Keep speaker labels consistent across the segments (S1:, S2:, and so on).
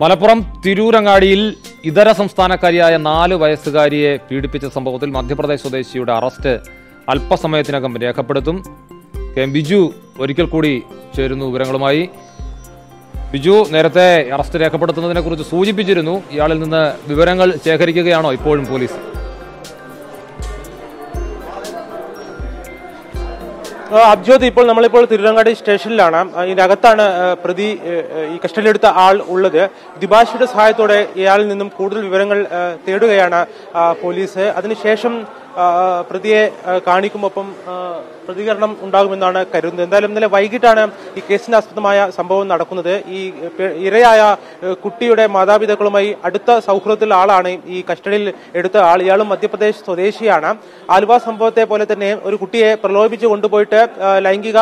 S1: മലപ്പുറം തിരൂരങ്ങാടിയിൽ ഇതര സംസ്ഥാനക്കാരിയായ നാല് വയസ്സുകാരിയെ പീഡിപ്പിച്ച സംഭവത്തിൽ മധ്യപ്രദേശ് സ്വദേശിയുടെ അറസ്റ്റ് അല്പസമയത്തിനകം രേഖപ്പെടുത്തും. കെ ബിജു ഒരിക്കൽ കൂടി ചേരുന്നു വിവരങ്ങളുമായി. ബിജു നേരത്തെ അറസ്റ്റ് രേഖപ്പെടുത്തുന്നതിനെ കുറിച്ച് സൂചിപ്പിച്ചിരുന്നു. ഇയാളിൽ നിന്ന് വിവരങ്ങൾ ശേഖരിക്കുകയാണോ ഇപ്പോഴും പോലീസ്?
S2: അബ്ജ്യോത് ഇപ്പോൾ നമ്മളിപ്പോൾ തിരുവങ്ങാടി സ്റ്റേഷനിലാണ്. ഇതിനകത്താണ് പ്രതി ഈ കസ്റ്റഡിയിലെടുത്ത ആൾ ഉള്ളത്. ദിബാഷിയുടെ സഹായത്തോടെ ഇയാളിൽ നിന്നും കൂടുതൽ വിവരങ്ങൾ തേടുകയാണ് പോലീസ്. അതിനുശേഷം പ്രതിയെ കാണിക്കുമ്പോൾ പ്രതികരണം ഉണ്ടാകുമെന്നാണ് കരുതുന്നത്. എന്തായാലും ഇന്നലെ വൈകിട്ടാണ് ഈ കേസിന് ആസ്പദമായ സംഭവം നടക്കുന്നത്. ഈ ഇരയായ കുട്ടിയുടെ മാതാപിതാക്കളുമായി അടുത്ത സൗഹൃദത്തിൽ ആളാണ് ഈ കസ്റ്റഡിയിൽ എടുത്ത ആൾ. ഇയാളും മധ്യപ്രദേശ് സ്വദേശിയാണ്. ആലുവ സംഭവത്തെ പോലെ തന്നെ ഒരു കുട്ടിയെ പ്രലോഭിപ്പിച്ച് കൊണ്ടുപോയിട്ട് ലൈംഗിക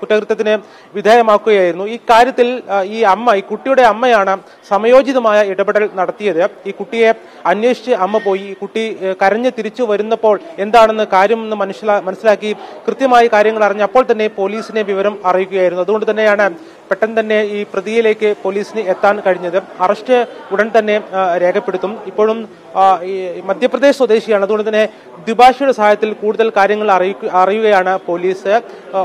S2: കുറ്റകൃത്യത്തിന് വിധേയമാക്കുകയായിരുന്നു. ഈ കാര്യത്തിൽ ഈ അമ്മ ഈ കുട്ടിയുടെ അമ്മയാണ് സമയോചിതമായ ഇടപെടൽ നടത്തിയത്. ഈ കുട്ടിയെ അന്വേഷിച്ച് അമ്മ പോയി. ഈ കുട്ടി കരഞ്ഞ് തിരിച്ചു വരുന്നപ്പോൾ എന്താണെന്ന് കാര്യം എന്ന് മനസ്സിലാക്കി കൃത്യമായി കാര്യങ്ങൾ അറിഞ്ഞപ്പോൾ തന്നെ പോലീസിനെ വിവരം അറിയിക്കുകയായിരുന്നു. അതുകൊണ്ട് തന്നെയാണ് പെട്ടെന്ന് തന്നെ ഈ പ്രതിയിലേക്ക് പോലീസിന് എത്താൻ കഴിഞ്ഞത്. അറസ്റ്റ് ഉടൻ തന്നെ രേഖപ്പെടുത്തും. ഇപ്പോഴും ഈ മധ്യപ്രദേശ് സ്വദേശിയാണ്. അതുകൊണ്ട് തന്നെ ദ്വിഭാഷയുടെ സഹായത്തിൽ കൂടുതൽ കാര്യങ്ങൾ അറിയുകയാണ് പോലീസ്.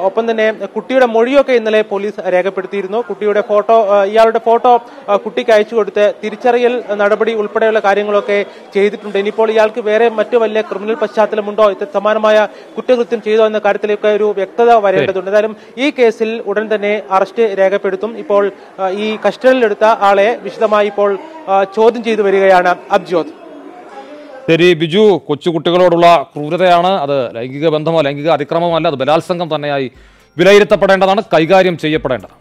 S2: ഒപ്പം തന്നെ കുട്ടിയുടെ മൊഴിയൊക്കെ ഇന്നലെ പോലീസ് രേഖപ്പെടുത്തിയിരുന്നു. കുട്ടിയുടെ ഫോട്ടോ ഇയാളുടെ ഫോട്ടോ കുട്ടിക്ക് അയച്ചു കൊടുത്ത് തിരിച്ചറിയൽ നടപടി ഉൾപ്പെടെയുള്ള കാര്യങ്ങളൊക്കെ ചെയ്തിട്ടുണ്ട്. ഇനിയിപ്പോൾ ഇയാൾക്ക് വേറെ മറ്റു വലിയ ക്രിമിനൽ പശ്ചാത്തലമുണ്ടോ? സമാനമായ കുറ്റകൃത്യം ചെയ്തോ എന്ന കാര്യത്തിലേക്ക് ഒരു വ്യക്തത വരേണ്ടതുണ്ട്. എന്തായാലും ഈ കേസിൽ ഉടൻ തന്നെ അറസ്റ്റ് രേഖപ്പെടുത്തും. ഇപ്പോൾ ഈ കസ്റ്റഡിയിലെടുത്ത ആളെ വിശദമായി ഇപ്പോൾ ചോദ്യം ചെയ്തു വരികയാണ് അബ്ജ്യോത്
S1: ശരി ബിജു കൊച്ചുകുട്ടികളോടുള്ള ക്രൂരതയാണ് അത്. ലൈംഗിക ബന്ധമോ ലൈംഗിക അതിക്രമമോ അല്ല അത് ബലാത്സംഗം തന്നെയായി വിലയിരുത്തപ്പെടേണ്ടതാണ് കൈകാര്യം ചെയ്യപ്പെടേണ്ടത്